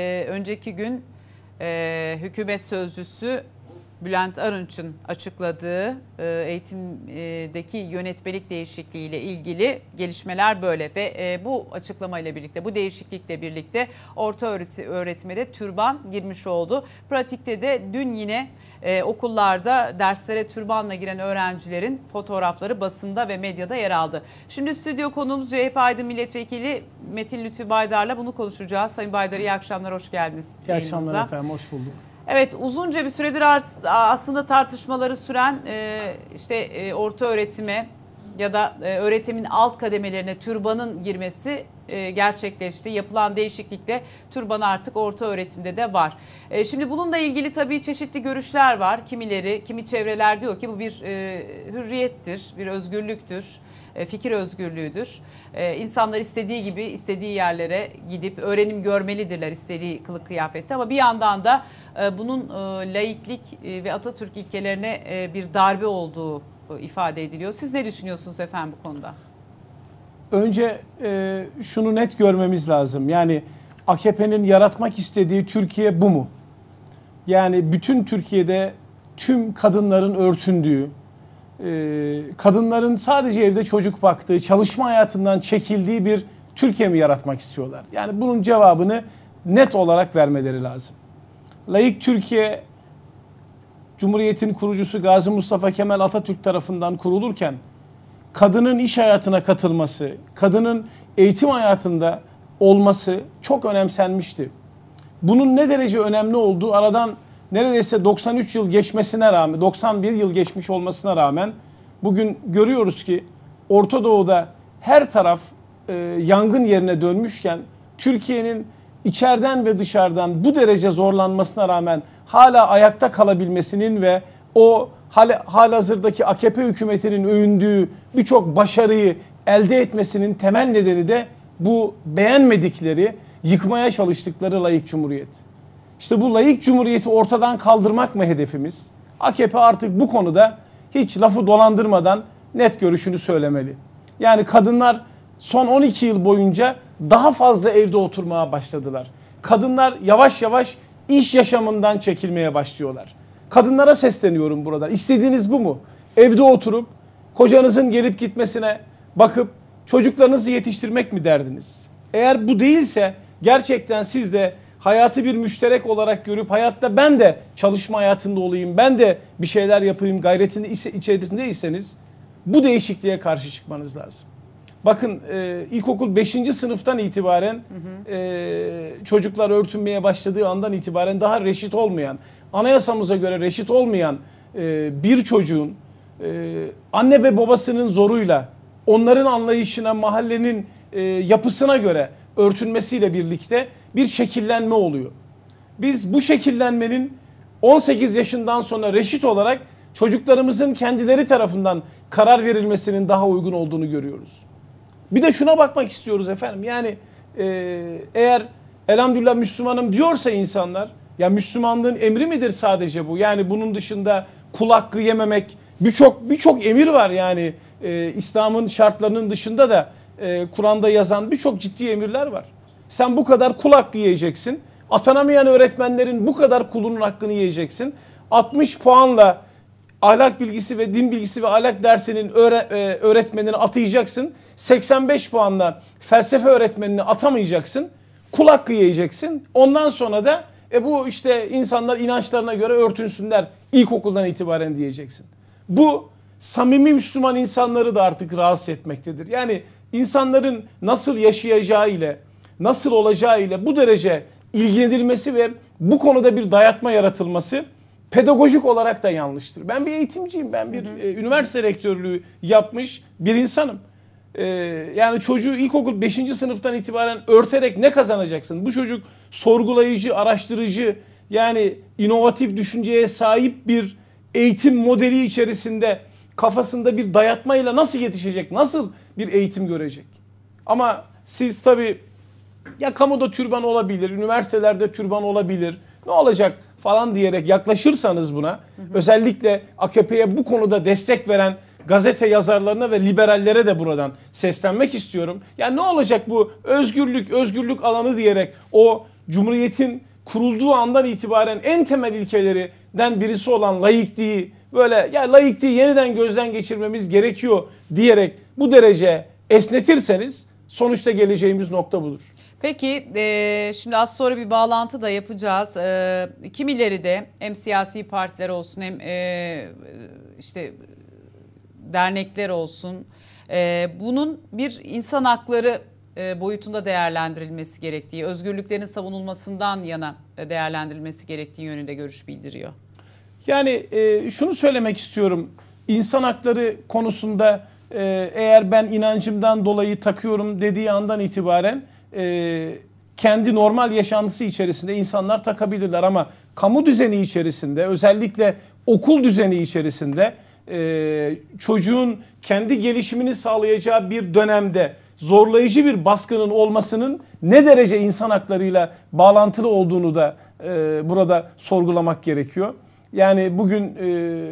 Ee, önceki gün e, hükümet sözcüsü Bülent Arınç'ın açıkladığı e, eğitimdeki yönetmelik değişikliği ile ilgili gelişmeler böyle ve e, bu açıklamayla birlikte bu değişiklikle birlikte orta öğretmede türban girmiş oldu. Pratikte de dün yine e, okullarda derslere türbanla giren öğrencilerin fotoğrafları basında ve medyada yer aldı. Şimdi stüdyo konuğumuz CHP Aydın Milletvekili Metin Lütfü Baydar'la bunu konuşacağız. Sayın Baydar iyi akşamlar, hoş geldiniz. İyi akşamlar yayınımıza. efendim, hoş bulduk. Evet uzunca bir süredir aslında tartışmaları süren e, işte e, orta öğretime ya da e, öğretimin alt kademelerine türbanın girmesi e, gerçekleşti. Yapılan değişiklikle türban artık orta öğretimde de var. E, şimdi bununla ilgili tabii çeşitli görüşler var. Kimileri, kimi çevreler diyor ki bu bir e, hürriyettir, bir özgürlüktür e, fikir özgürlüğüdür. E, İnsanlar istediği gibi istediği yerlere gidip öğrenim görmelidirler istediği kılık kıyafette ama bir yandan da bunun laiklik ve Atatürk ilkelerine bir darbe olduğu ifade ediliyor. Siz ne düşünüyorsunuz efendim bu konuda? Önce e, şunu net görmemiz lazım. Yani AKP'nin yaratmak istediği Türkiye bu mu? Yani bütün Türkiye'de tüm kadınların örtündüğü, e, kadınların sadece evde çocuk baktığı, çalışma hayatından çekildiği bir Türkiye mi yaratmak istiyorlar? Yani bunun cevabını net olarak vermeleri lazım. Layık Türkiye Cumhuriyet'in kurucusu Gazi Mustafa Kemal Atatürk tarafından kurulurken kadının iş hayatına katılması, kadının eğitim hayatında olması çok önemsenmişti. Bunun ne derece önemli olduğu aradan neredeyse 93 yıl geçmesine rağmen, 91 yıl geçmiş olmasına rağmen bugün görüyoruz ki Orta Doğu'da her taraf e, yangın yerine dönmüşken Türkiye'nin içeriden ve dışarıdan bu derece zorlanmasına rağmen hala ayakta kalabilmesinin ve o hal, halihazırdaki AKP hükümetinin övündüğü birçok başarıyı elde etmesinin temel nedeni de bu beğenmedikleri, yıkmaya çalıştıkları layık cumhuriyet. İşte bu layık cumhuriyeti ortadan kaldırmak mı hedefimiz? AKP artık bu konuda hiç lafı dolandırmadan net görüşünü söylemeli. Yani kadınlar son 12 yıl boyunca daha fazla evde oturmaya başladılar. Kadınlar yavaş yavaş iş yaşamından çekilmeye başlıyorlar. Kadınlara sesleniyorum burada. İstediğiniz bu mu? Evde oturup kocanızın gelip gitmesine bakıp çocuklarınızı yetiştirmek mi derdiniz? Eğer bu değilse gerçekten siz de hayatı bir müşterek olarak görüp hayatta ben de çalışma hayatında olayım, ben de bir şeyler yapayım gayretinde içerisindeyseniz bu değişikliğe karşı çıkmanız lazım. Bakın e, ilkokul 5. sınıftan itibaren e, çocuklar örtünmeye başladığı andan itibaren daha reşit olmayan, anayasamıza göre reşit olmayan e, bir çocuğun e, anne ve babasının zoruyla onların anlayışına, mahallenin e, yapısına göre örtünmesiyle birlikte bir şekillenme oluyor. Biz bu şekillenmenin 18 yaşından sonra reşit olarak çocuklarımızın kendileri tarafından karar verilmesinin daha uygun olduğunu görüyoruz. Bir de şuna bakmak istiyoruz efendim. Yani e, eğer elhamdülillah Müslümanım diyorsa insanlar ya Müslümanlığın emri midir sadece bu? Yani bunun dışında kul hakkı yememek birçok birçok emir var yani e, İslam'ın şartlarının dışında da e, Kur'an'da yazan birçok ciddi emirler var. Sen bu kadar kul hakkı yiyeceksin. Atanamayan öğretmenlerin bu kadar kulunun hakkını yiyeceksin. 60 puanla ahlak bilgisi ve din bilgisi ve ahlak dersinin e, öğretmenini atayacaksın. 85 puanla felsefe öğretmenini atamayacaksın. Kul hakkı yiyeceksin. Ondan sonra da e bu işte insanlar inançlarına göre örtünsünler ilkokuldan itibaren diyeceksin. Bu samimi Müslüman insanları da artık rahatsız etmektedir. Yani insanların nasıl yaşayacağı ile nasıl olacağı ile bu derece ilgilenilmesi ve bu konuda bir dayatma yaratılması pedagojik olarak da yanlıştır. Ben bir eğitimciyim. Ben bir e, üniversite rektörlüğü yapmış bir insanım. E, yani çocuğu ilkokul 5. sınıftan itibaren örterek ne kazanacaksın? Bu çocuk sorgulayıcı, araştırıcı yani inovatif düşünceye sahip bir eğitim modeli içerisinde kafasında bir dayatmayla nasıl yetişecek? Nasıl bir eğitim görecek? Ama siz tabii ya kamuda türban olabilir, üniversitelerde türban olabilir. Ne olacak falan diyerek yaklaşırsanız buna özellikle AKP'ye bu konuda destek veren gazete yazarlarına ve liberallere de buradan seslenmek istiyorum. Yani ne olacak bu özgürlük, özgürlük alanı diyerek o Cumhuriyetin kurulduğu andan itibaren en temel ilkelerinden birisi olan laikliği böyle ya laikliği yeniden gözden geçirmemiz gerekiyor diyerek bu derece esnetirseniz sonuçta geleceğimiz nokta budur. Peki e, şimdi az sonra bir bağlantı da yapacağız. E, kimileri de hem siyasi partiler olsun hem e, işte dernekler olsun e, bunun bir insan hakları e, boyutunda değerlendirilmesi gerektiği, özgürlüklerin savunulmasından yana değerlendirilmesi gerektiği yönünde görüş bildiriyor. Yani e, şunu söylemek istiyorum. İnsan hakları konusunda e, eğer ben inancımdan dolayı takıyorum dediği andan itibaren e, kendi normal yaşantısı içerisinde insanlar takabilirler ama kamu düzeni içerisinde özellikle okul düzeni içerisinde e, çocuğun kendi gelişimini sağlayacağı bir dönemde zorlayıcı bir baskının olmasının ne derece insan haklarıyla bağlantılı olduğunu da e, burada sorgulamak gerekiyor. Yani bugün e,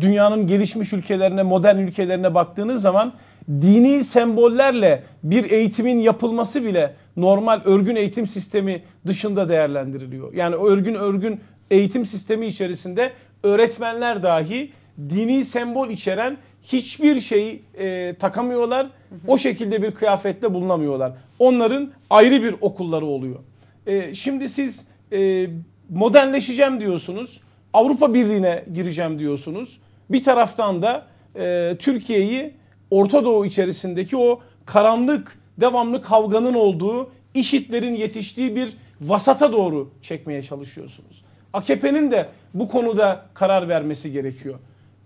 dünyanın gelişmiş ülkelerine, modern ülkelerine baktığınız zaman dini sembollerle bir eğitimin yapılması bile normal örgün eğitim sistemi dışında değerlendiriliyor. Yani örgün örgün eğitim sistemi içerisinde öğretmenler dahi dini sembol içeren hiçbir şeyi e, takamıyorlar. O şekilde bir kıyafetle bulunamıyorlar. Onların ayrı bir okulları oluyor. E, şimdi siz e, modernleşeceğim diyorsunuz. Avrupa Birliği'ne gireceğim diyorsunuz. Bir taraftan da e, Türkiye'yi Orta Doğu içerisindeki o karanlık devamlı kavganın olduğu, işitlerin yetiştiği bir vasata doğru çekmeye çalışıyorsunuz. AKP'nin de bu konuda karar vermesi gerekiyor.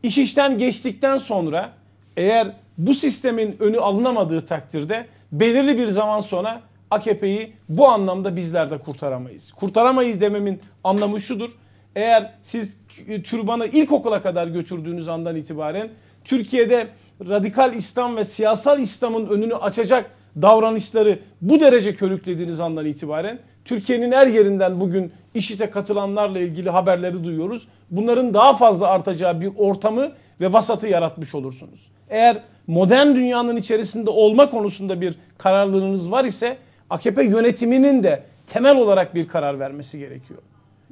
İş işten geçtikten sonra eğer bu sistemin önü alınamadığı takdirde belirli bir zaman sonra AKP'yi bu anlamda bizler de kurtaramayız. Kurtaramayız dememin anlamı şudur. Eğer siz türbanı ilkokula kadar götürdüğünüz andan itibaren Türkiye'de radikal İslam ve siyasal İslam'ın önünü açacak davranışları bu derece körüklediğiniz andan itibaren Türkiye'nin her yerinden bugün işite katılanlarla ilgili haberleri duyuyoruz. Bunların daha fazla artacağı bir ortamı ve vasatı yaratmış olursunuz. Eğer modern dünyanın içerisinde olma konusunda bir kararlılığınız var ise AKP yönetiminin de temel olarak bir karar vermesi gerekiyor.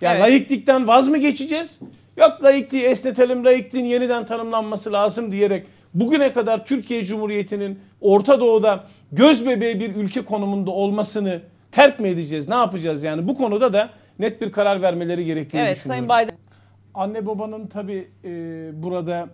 Yani evet. laiklikten vaz mı geçeceğiz? Yok laikliği esnetelim, laikliğin yeniden tanımlanması lazım diyerek bugüne kadar Türkiye Cumhuriyeti'nin Orta Doğu'da göz bebeği bir ülke konumunda olmasını terk mi edeceğiz? Ne yapacağız yani? Bu konuda da net bir karar vermeleri gerektiğini evet, düşünüyorum. Sayın Biden. Anne babanın tabi e, burada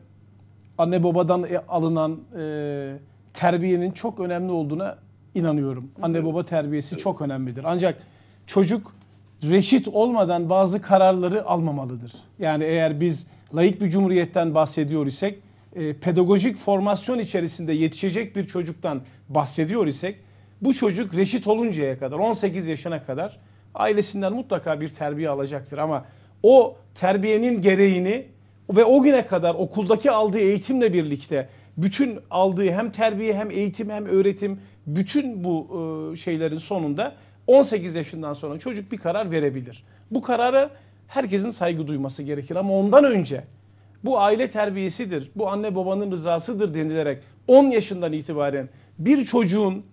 anne babadan e, alınan e, terbiyenin çok önemli olduğuna inanıyorum. Anne baba terbiyesi çok önemlidir. Ancak çocuk reşit olmadan bazı kararları almamalıdır. Yani eğer biz layık bir cumhuriyetten bahsediyor isek, e, pedagojik formasyon içerisinde yetişecek bir çocuktan bahsediyor isek, bu çocuk reşit oluncaya kadar 18 yaşına kadar ailesinden mutlaka bir terbiye alacaktır ama o terbiyenin gereğini ve o güne kadar okuldaki aldığı eğitimle birlikte bütün aldığı hem terbiye hem eğitim hem öğretim bütün bu e, şeylerin sonunda 18 yaşından sonra çocuk bir karar verebilir. Bu karara herkesin saygı duyması gerekir ama ondan önce bu aile terbiyesidir, bu anne babanın rızasıdır denilerek 10 yaşından itibaren bir çocuğun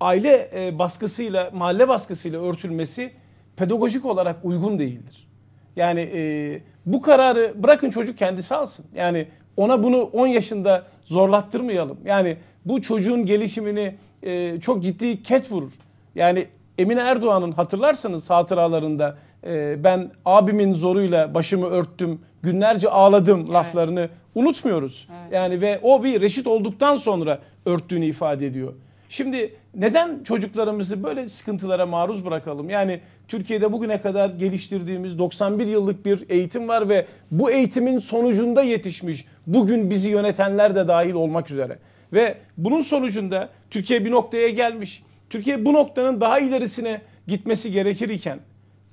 aile e, baskısıyla, mahalle baskısıyla örtülmesi pedagojik olarak uygun değildir. Yani e, bu kararı bırakın çocuk kendisi alsın. Yani ona bunu 10 yaşında zorlattırmayalım. Yani bu çocuğun gelişimini e, çok ciddi ket vurur. Yani Emine Erdoğan'ın hatırlarsanız hatıralarında e, ben abimin zoruyla başımı örttüm, günlerce ağladım evet. laflarını unutmuyoruz. Evet. Yani ve o bir reşit olduktan sonra örttüğünü ifade ediyor. Şimdi neden çocuklarımızı böyle sıkıntılara maruz bırakalım? Yani Türkiye'de bugüne kadar geliştirdiğimiz 91 yıllık bir eğitim var ve bu eğitimin sonucunda yetişmiş bugün bizi yönetenler de dahil olmak üzere. Ve bunun sonucunda Türkiye bir noktaya gelmiş. Türkiye bu noktanın daha ilerisine gitmesi gerekir iken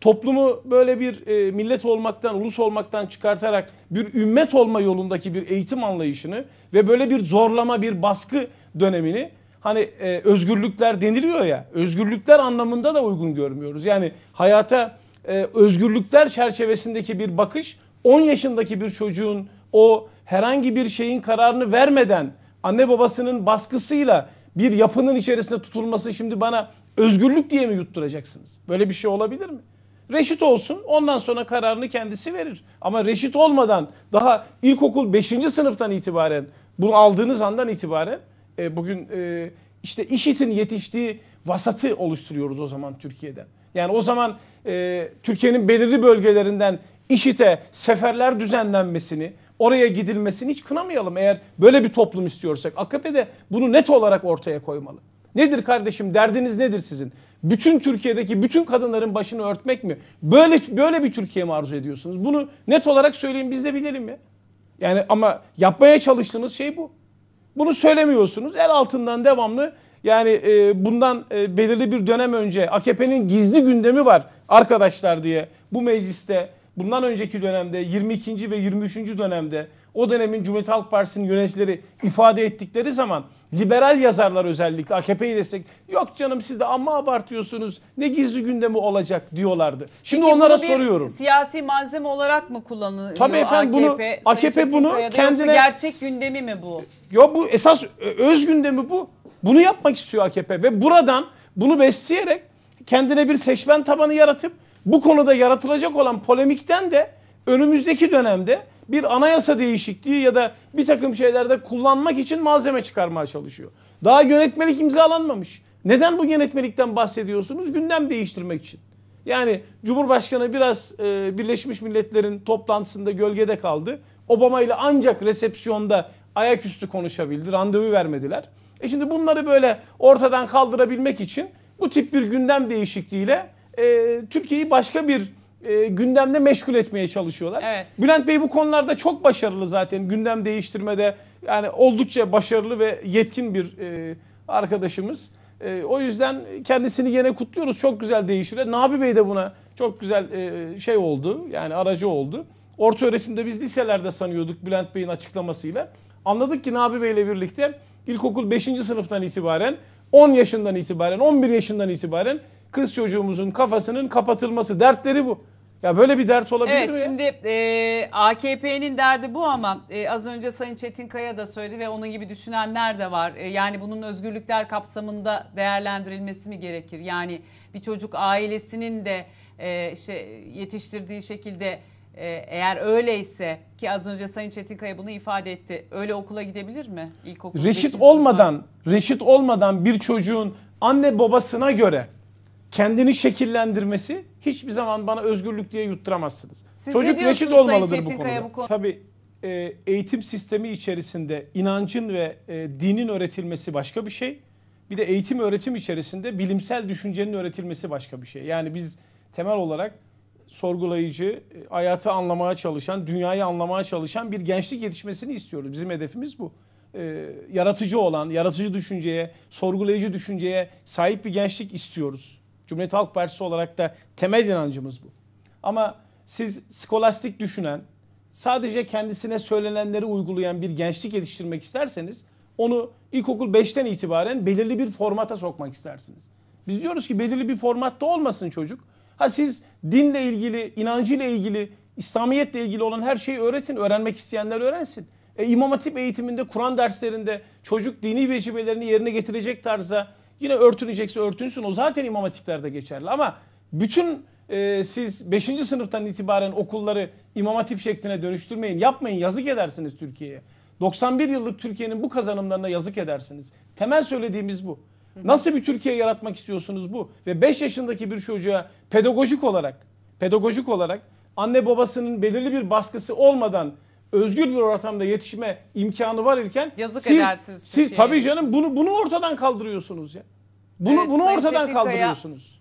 toplumu böyle bir e, millet olmaktan, ulus olmaktan çıkartarak bir ümmet olma yolundaki bir eğitim anlayışını ve böyle bir zorlama, bir baskı dönemini hani e, özgürlükler deniliyor ya özgürlükler anlamında da uygun görmüyoruz. Yani hayata e, özgürlükler çerçevesindeki bir bakış 10 yaşındaki bir çocuğun o herhangi bir şeyin kararını vermeden anne babasının baskısıyla bir yapının içerisinde tutulması şimdi bana özgürlük diye mi yutturacaksınız? Böyle bir şey olabilir mi? Reşit olsun ondan sonra kararını kendisi verir. Ama reşit olmadan daha ilkokul 5. sınıftan itibaren bunu aldığınız andan itibaren e, bugün e, işte IŞİD'in yetiştiği vasatı oluşturuyoruz o zaman Türkiye'den. Yani o zaman e, Türkiye'nin belirli bölgelerinden IŞİD'e seferler düzenlenmesini, oraya gidilmesini hiç kınamayalım eğer böyle bir toplum istiyorsak. AKP de bunu net olarak ortaya koymalı. Nedir kardeşim derdiniz nedir sizin? Bütün Türkiye'deki bütün kadınların başını örtmek mi? Böyle böyle bir Türkiye mi arzu ediyorsunuz? Bunu net olarak söyleyin biz de bilelim ya. Yani ama yapmaya çalıştığınız şey bu. Bunu söylemiyorsunuz. El altından devamlı yani e, bundan e, belirli bir dönem önce AKP'nin gizli gündemi var arkadaşlar diye bu mecliste bundan önceki dönemde 22. ve 23. dönemde o dönemin Cumhuriyet Halk Partisi'nin yöneticileri ifade ettikleri zaman liberal yazarlar özellikle AKP'yi destek yok canım siz de amma abartıyorsunuz ne gizli gündemi olacak diyorlardı. Şimdi Peki onlara bunu soruyorum. Siyasi malzeme olarak mı kullanılıyor Tabii efendim, bunu- AKP, AKP Sayın bunu Çetinkaya'da kendine- gerçek gündemi mi bu? Ya bu esas e, öz gündemi bu. Bunu yapmak istiyor AKP ve buradan bunu besleyerek kendine bir seçmen tabanı yaratıp bu konuda yaratılacak olan polemikten de önümüzdeki dönemde bir anayasa değişikliği ya da bir takım şeylerde kullanmak için malzeme çıkarmaya çalışıyor. Daha yönetmelik imzalanmamış. Neden bu yönetmelikten bahsediyorsunuz? Gündem değiştirmek için. Yani Cumhurbaşkanı biraz e, Birleşmiş Milletler'in toplantısında gölgede kaldı. Obama ile ancak resepsiyonda ayaküstü konuşabildi. Randevu vermediler. E şimdi bunları böyle ortadan kaldırabilmek için bu tip bir gündem değişikliğiyle e, Türkiye'yi başka bir e, gündemde meşgul etmeye çalışıyorlar. Evet. Bülent Bey bu konularda çok başarılı zaten gündem değiştirmede yani oldukça başarılı ve yetkin bir e, arkadaşımız. E, o yüzden kendisini yine kutluyoruz. Çok güzel değiştirir. Nabi Bey de buna çok güzel e, şey oldu. Yani aracı oldu. Orta öğretimde biz liselerde sanıyorduk Bülent Bey'in açıklamasıyla. Anladık ki Nabi Bey ile birlikte ilkokul 5. sınıftan itibaren 10 yaşından itibaren 11 yaşından itibaren kız çocuğumuzun kafasının kapatılması dertleri bu. Ya böyle bir dert olabilir Evet mi? ya? şimdi e, AKP'nin derdi bu ama e, az önce Sayın Çetinkaya da söyledi ve onun gibi düşünenler de var. E, yani bunun özgürlükler kapsamında değerlendirilmesi mi gerekir? Yani bir çocuk ailesinin de e, işte yetiştirdiği şekilde e, eğer öyleyse ki az önce Sayın Çetinkaya bunu ifade etti. Öyle okula gidebilir mi? İlkokul Reşit olmadan, reşit olmadan bir çocuğun anne babasına göre kendini şekillendirmesi hiçbir zaman bana özgürlük diye yutturamazsınız. Siz Çocuk ne reşit Sayın olmalıdır bu Çetinkaya konuda. bu konu- Tabii e, eğitim sistemi içerisinde inancın ve e, dinin öğretilmesi başka bir şey. Bir de eğitim öğretim içerisinde bilimsel düşüncenin öğretilmesi başka bir şey. Yani biz temel olarak sorgulayıcı, e, hayatı anlamaya çalışan, dünyayı anlamaya çalışan bir gençlik yetişmesini istiyoruz. Bizim hedefimiz bu. E, yaratıcı olan, yaratıcı düşünceye, sorgulayıcı düşünceye sahip bir gençlik istiyoruz. Cumhuriyet Halk Partisi olarak da temel inancımız bu. Ama siz skolastik düşünen, sadece kendisine söylenenleri uygulayan bir gençlik yetiştirmek isterseniz onu ilkokul 5'ten itibaren belirli bir formata sokmak istersiniz. Biz diyoruz ki belirli bir formatta olmasın çocuk. Ha siz dinle ilgili, inancıyla ilgili, İslamiyetle ilgili olan her şeyi öğretin. Öğrenmek isteyenler öğrensin. E, İmam Hatip eğitiminde, Kur'an derslerinde çocuk dini vecibelerini yerine getirecek tarzda yine örtünecekse örtünsün. O zaten İmam Hatip'lerde geçerli ama bütün e, siz 5. sınıftan itibaren okulları İmam Hatip şekline dönüştürmeyin. Yapmayın yazık edersiniz Türkiye'ye. 91 yıllık Türkiye'nin bu kazanımlarına yazık edersiniz. Temel söylediğimiz bu. Nasıl bir Türkiye yaratmak istiyorsunuz bu? Ve 5 yaşındaki bir çocuğa pedagojik olarak, pedagojik olarak anne babasının belirli bir baskısı olmadan özgür bir ortamda yetişme imkanı var iken Yazık siz, edersiniz siz Türkiye'ye tabii canım bunu bunu ortadan kaldırıyorsunuz ya. Bunu Evet, bunu Sayın ortadan Çetinkaya- kaldırıyorsunuz.